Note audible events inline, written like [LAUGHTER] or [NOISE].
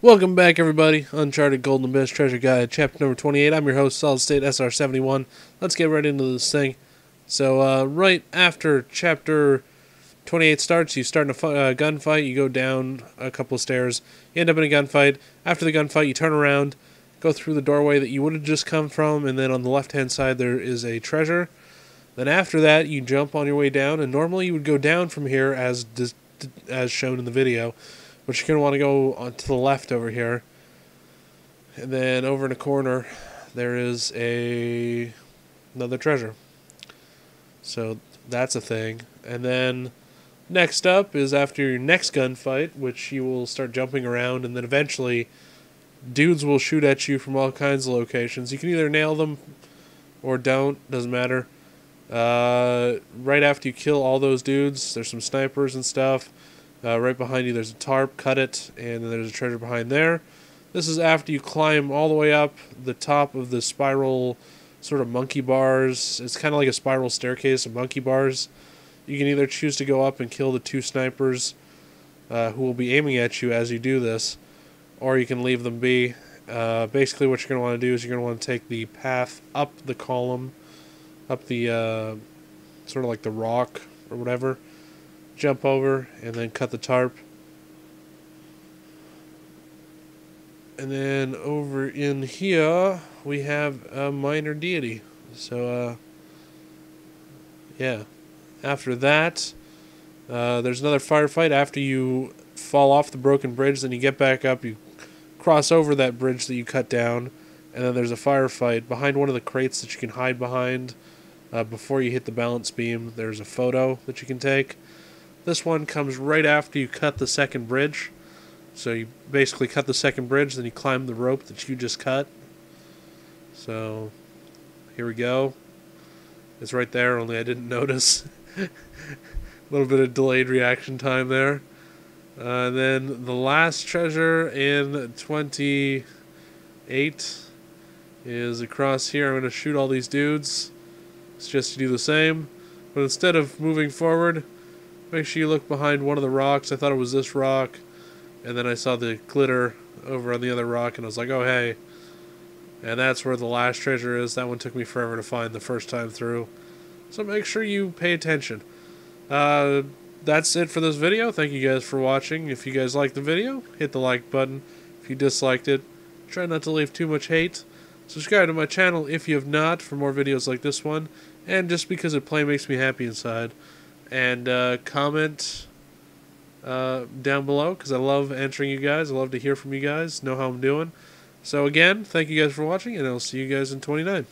Welcome back, everybody. Uncharted Golden Abyss Treasure Guide, chapter number 28. I'm your host, Solid State SR71. Let's get right into this thing. So, uh, right after chapter 28 starts, you start in a uh, gunfight, you go down a couple stairs, you end up in a gunfight. After the gunfight, you turn around, go through the doorway that you would have just come from, and then on the left hand side, there is a treasure. Then after that, you jump on your way down, and normally you would go down from here as as shown in the video, but you're going to want to go on to the left over here. And then over in the corner, there is a another treasure. So that's a thing. And then next up is after your next gunfight, which you will start jumping around, and then eventually dudes will shoot at you from all kinds of locations. You can either nail them or don't, doesn't matter. Uh, right after you kill all those dudes, there's some snipers and stuff. Uh, right behind you, there's a tarp. Cut it, and then there's a treasure behind there. This is after you climb all the way up the top of the spiral, sort of monkey bars. It's kind of like a spiral staircase of monkey bars. You can either choose to go up and kill the two snipers, uh, who will be aiming at you as you do this, or you can leave them be. Uh, basically, what you're going to want to do is you're going to want to take the path up the column up the uh, sort of like the rock or whatever, jump over, and then cut the tarp. And then over in here, we have a minor deity. So, uh, yeah. After that, uh, there's another firefight. After you fall off the broken bridge, then you get back up, you cross over that bridge that you cut down, and then there's a firefight behind one of the crates that you can hide behind. Uh, before you hit the balance beam, there's a photo that you can take. This one comes right after you cut the second bridge. So you basically cut the second bridge, then you climb the rope that you just cut. So here we go. It's right there, only I didn't [LAUGHS] notice. a little bit of delayed reaction time there. Uh, and then the last treasure in 28 is across here. I'm going to shoot all these dudes. It's just to do the same. But instead of moving forward, make sure you look behind one of the rocks. I thought it was this rock. And then I saw the glitter over on the other rock, and I was like, oh, hey. And that's where the last treasure is. That one took me forever to find the first time through. So make sure you pay attention. Uh, that's it for this video. Thank you guys for watching. If you guys liked the video, hit the like button. If you disliked it, try not to leave too much hate. Subscribe to my channel if you have not for more videos like this one. And just because it play makes me happy inside. And uh, comment uh, down below because I love answering you guys. I love to hear from you guys, know how I'm doing. So again, thank you guys for watching, and I'll see you guys in 29.